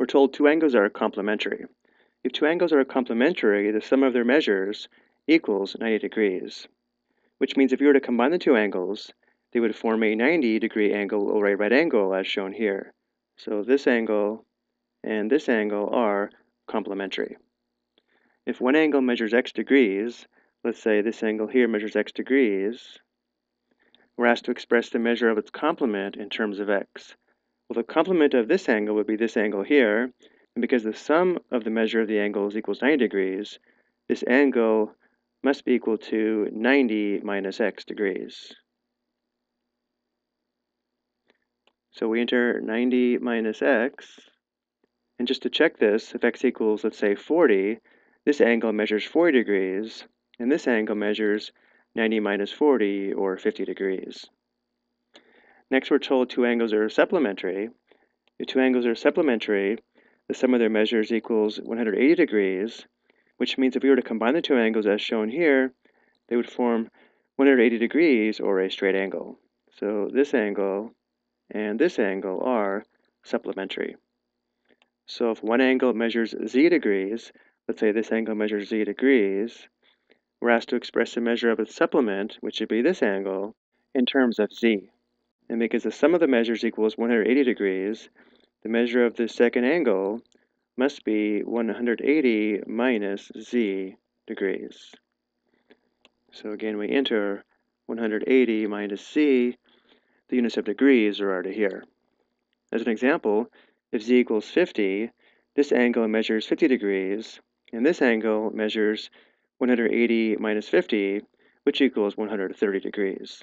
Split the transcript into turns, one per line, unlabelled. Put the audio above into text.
we're told two angles are complementary. If two angles are complementary, the sum of their measures equals 90 degrees, which means if you were to combine the two angles, they would form a 90 degree angle or a right angle as shown here. So this angle and this angle are complementary. If one angle measures x degrees, let's say this angle here measures x degrees, we're asked to express the measure of its complement in terms of x. Well, the complement of this angle would be this angle here, and because the sum of the measure of the angles equals 90 degrees, this angle must be equal to 90 minus x degrees. So we enter 90 minus x, and just to check this, if x equals, let's say, 40, this angle measures 40 degrees, and this angle measures 90 minus 40, or 50 degrees. Next, we're told two angles are supplementary. If two angles are supplementary, the sum of their measures equals 180 degrees, which means if we were to combine the two angles as shown here, they would form 180 degrees, or a straight angle. So this angle and this angle are supplementary. So if one angle measures z degrees, let's say this angle measures z degrees, we're asked to express the measure of its supplement, which would be this angle, in terms of z. And because the sum of the measures equals 180 degrees, the measure of the second angle must be 180 minus z degrees. So again, we enter 180 minus z, the units of degrees are already here. As an example, if z equals 50, this angle measures 50 degrees, and this angle measures 180 minus 50, which equals 130 degrees.